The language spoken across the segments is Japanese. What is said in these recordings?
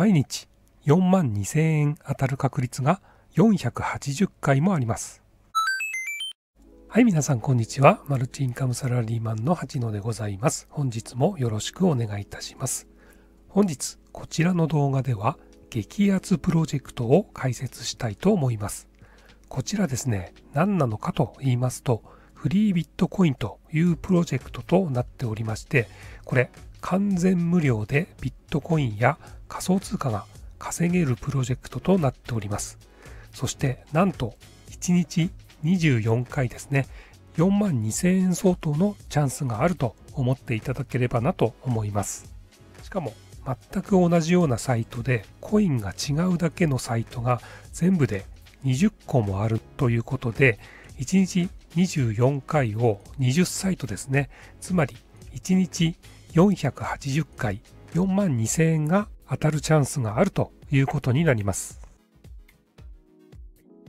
毎日4万2000円当たる確率が480回もあります。はい、皆さんこんにちは。マルチインカムサラリーマンの八野でございます。本日もよろしくお願いいたします。本日、こちらの動画では、激アツプロジェクトを解説したいと思います。こちらですね、何なのかと言いますと、フリービットコインというプロジェクトとなっておりまして、これ完全無料でビットコインや仮想通貨が稼げるプロジェクトとなっております。そしてなんと1日24回ですね、4万2000円相当のチャンスがあると思っていただければなと思います。しかも全く同じようなサイトでコインが違うだけのサイトが全部で20個もあるということで1日24回を20サイトですね。つまり1日480回4万2000円が当たるチャンスがあるということになります。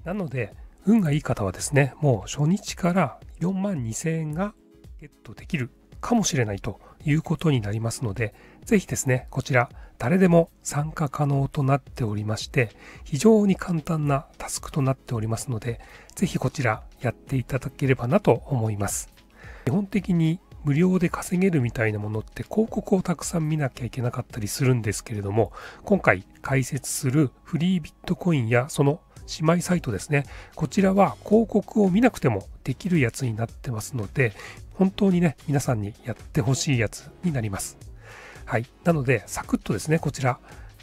なので、運がいい方はですね、もう初日から4万2000円がゲットできるかもしれないということになりますので、ぜひですね、こちら誰でも参加可能となっておりまして、非常に簡単なタスクとなっておりますので、ぜひこちらやっていただければなと思います。基本的に無料で稼げるみたいなものって広告をたくさん見なきゃいけなかったりするんですけれども、今回解説するフリービットコインやその姉妹サイトですね。こちらは広告を見なくてもできるやつになってますので、本当にね、皆さんにやってほしいやつになります。はい。なので、サクッとですね、こちら、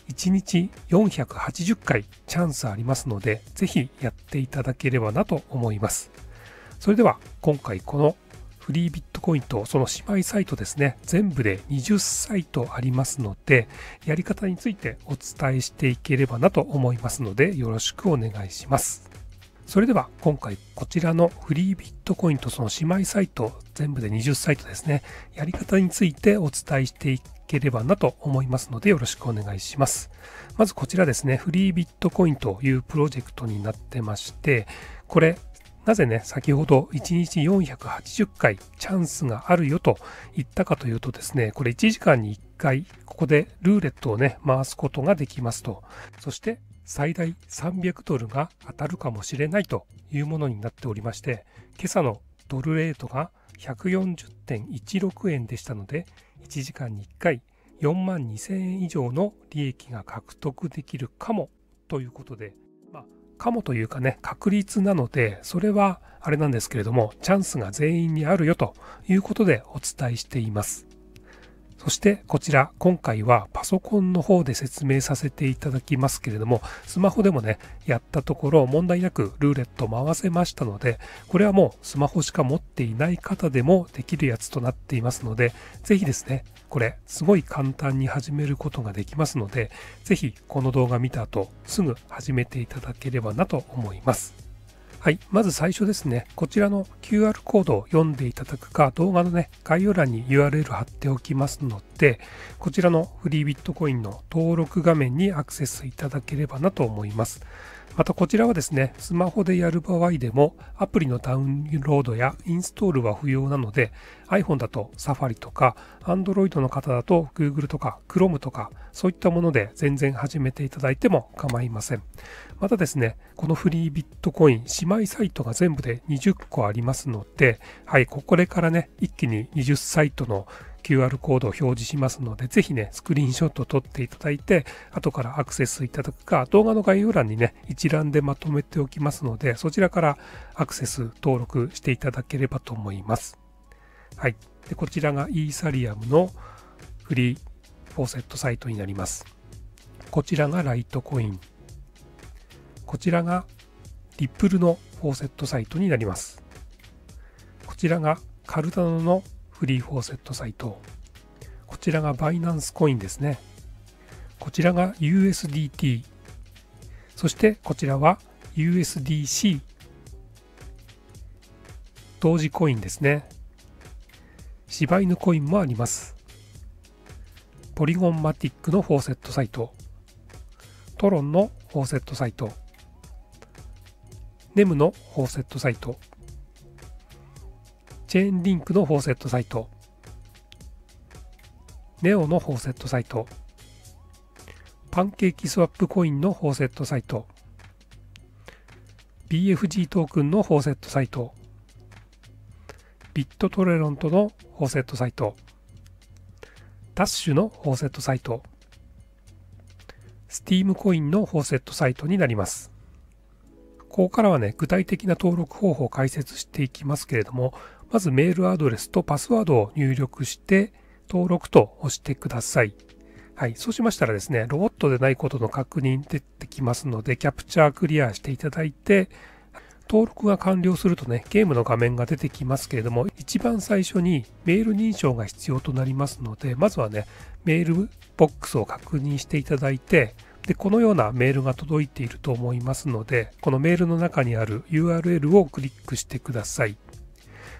1日480回チャンスありますので、ぜひやっていただければなと思います。それでは、今回このフリービットコインとその姉妹サイトですね、全部で20サイトありますので、やり方についてお伝えしていければなと思いますので、よろしくお願いします。それでは今回こちらのフリービットコインとその姉妹サイト全部で20サイトですね、やり方についてお伝えしていければなと思いますのでよろしくお願いします。まずこちらですね、フリービットコインというプロジェクトになってまして、これなぜね、先ほど1日480回チャンスがあるよと言ったかというとですね、これ1時間に1回、ここでルーレットをね、回すことができますと。そして最大300ドルが当たるかもしれないというものになっておりまして、今朝のドルレートが140.16円でしたので、1時間に1回4万2000円以上の利益が獲得できるかもということで、かもというかね、確率なので、それはあれなんですけれども、チャンスが全員にあるよということでお伝えしています。そしてこちら今回はパソコンの方で説明させていただきますけれどもスマホでもねやったところ問題なくルーレット回せましたのでこれはもうスマホしか持っていない方でもできるやつとなっていますのでぜひですねこれすごい簡単に始めることができますのでぜひこの動画見た後すぐ始めていただければなと思います。はい。まず最初ですね、こちらの QR コードを読んでいただくか、動画のね、概要欄に URL 貼っておきますので、こちらのフリービットコインの登録画面にアクセスいただければなと思います。またこちらはですね、スマホでやる場合でもアプリのダウンロードやインストールは不要なので iPhone だと Safari とか Android の方だと Google とか Chrome とかそういったもので全然始めていただいても構いません。またですね、このフリービットコイン姉妹サイトが全部で20個ありますので、はい、ここからね、一気に20サイトの QR コードを表示しますので、ぜひね、スクリーンショットを撮っていただいて、後からアクセスいただくか、動画の概要欄にね、一覧でまとめておきますので、そちらからアクセス登録していただければと思います。はい。で、こちらがイーサリアムのフリーフォーセットサイトになります。こちらがライトコイン。こちらがリップルのフォーセットサイトになります。こちらがカルダノのフリーフォーセットサイト。こちらがバイナンスコインですね。こちらが USDT。そしてこちらは USDC。同時コインですね。柴犬コインもあります。ポリゴンマティックのフォーセットサイト。トロンのフォーセットサイト。ネムのフォーセットサイト。チェーンリンクのフォーセットサイト、ネオのフォーセットサイト、パンケーキスワップコインのフォーセットサイト、BFG トークンのフォーセットサイト、ビットトレロントのフォーセットサイト、ダッシュのフォーセットサイト、スティームコインのフォーセットサイトになります。ここからはね、具体的な登録方法を解説していきますけれども、まずメールアドレスとパスワードを入力して登録と押してください。はい。そうしましたらですね、ロボットでないことの確認出てきますので、キャプチャークリアしていただいて、登録が完了するとね、ゲームの画面が出てきますけれども、一番最初にメール認証が必要となりますので、まずはね、メールボックスを確認していただいて、で、このようなメールが届いていると思いますので、このメールの中にある URL をクリックしてください。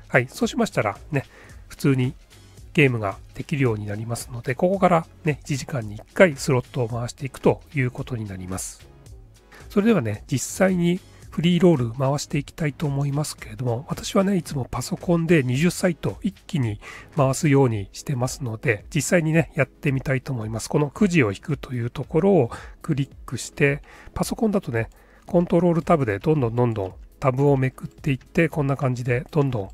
はい、そうしましたらね、普通にゲームができるようになりますので、ここからね、1時間に1回スロットを回していくということになります。それではね、実際にフリーロール回していきたいと思いますけれども、私はね、いつもパソコンで20サイト一気に回すようにしてますので、実際にね、やってみたいと思います。このくじを引くというところをクリックして、パソコンだとね、コントロールタブでどんどんどんどんタブをめくっていって、こんな感じでどんどん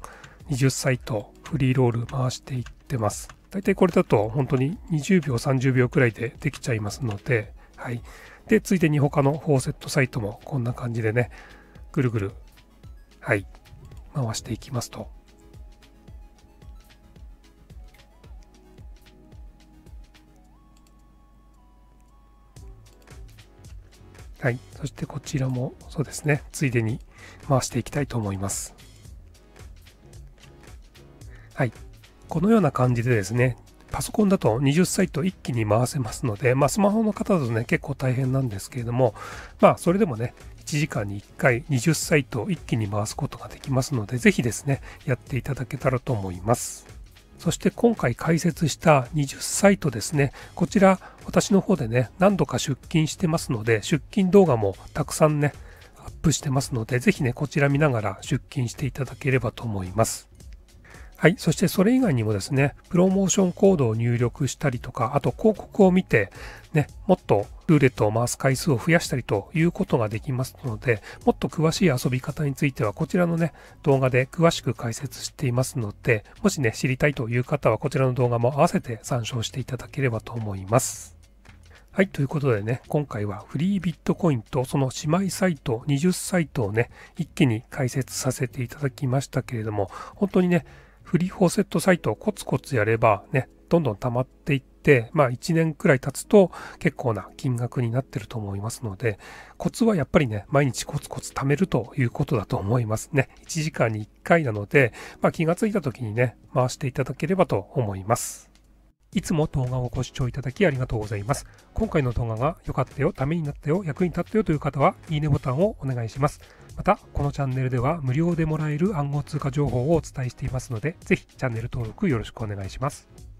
20サイトフリーロール回していってます。大体これだと本当に20秒、30秒くらいでできちゃいますので、はい。で、ついでに他のフォーセットサイトもこんな感じでね、ぐるぐる、はい、回していきますと。はい。そしてこちらもそうですね、ついでに回していきたいと思います。はい。このような感じでですね、パソコンだと20サイト一気に回せますので、まあスマホの方だとね、結構大変なんですけれども、まあそれでもね、1時間に1回20サイト一気に回すことができますので、ぜひですね、やっていただけたらと思います。そして今回解説した20サイトですね、こちら私の方でね、何度か出勤してますので、出勤動画もたくさんね、アップしてますので、ぜひね、こちら見ながら出勤していただければと思います。はい。そしてそれ以外にもですね、プロモーションコードを入力したりとか、あと広告を見て、ね、もっとルーレットを回す回数を増やしたりということができますので、もっと詳しい遊び方についてはこちらのね、動画で詳しく解説していますので、もしね、知りたいという方はこちらの動画も合わせて参照していただければと思います。はい。ということでね、今回はフリービットコインとその姉妹サイト20サイトをね、一気に解説させていただきましたけれども、本当にね、フリーフォーセットサイトをコツコツやればね、どんどん溜まっていって、まあ1年くらい経つと結構な金額になってると思いますので、コツはやっぱりね、毎日コツコツ貯めるということだと思いますね。1時間に1回なので、まあ気がついた時にね、回していただければと思います。いつも動画をご視聴いただきありがとうございます。今回の動画が良かったよ、ためになったよ、役に立ったよという方は、いいねボタンをお願いします。また、このチャンネルでは無料でもらえる暗号通貨情報をお伝えしていますので、ぜひチャンネル登録よろしくお願いします。